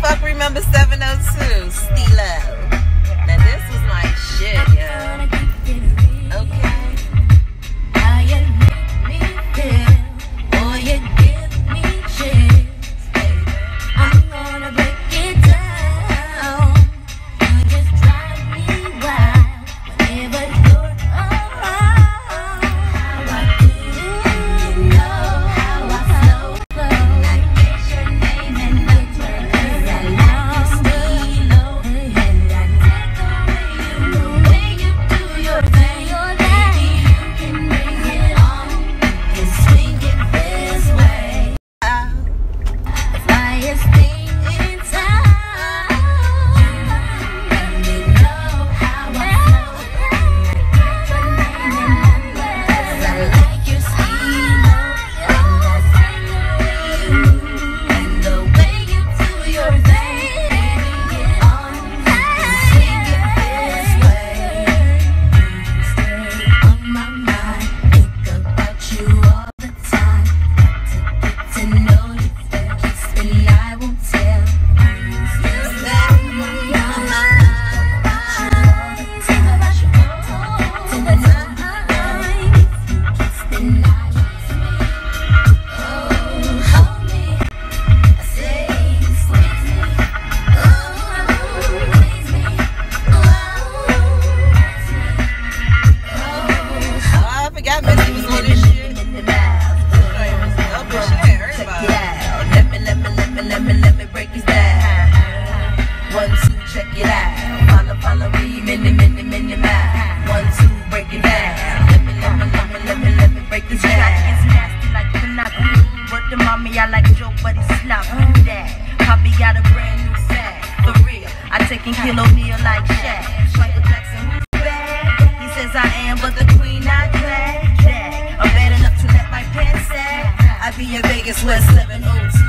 fuck remember 702? Steelo. Now this I like joke, but that. Poppy got a brand new sack, for real. I taking Kill O'Neal like Shaq. Jackson. He says I am, but the queen I drag. I'm bad enough to let my pants sag. I be in Vegas where 702.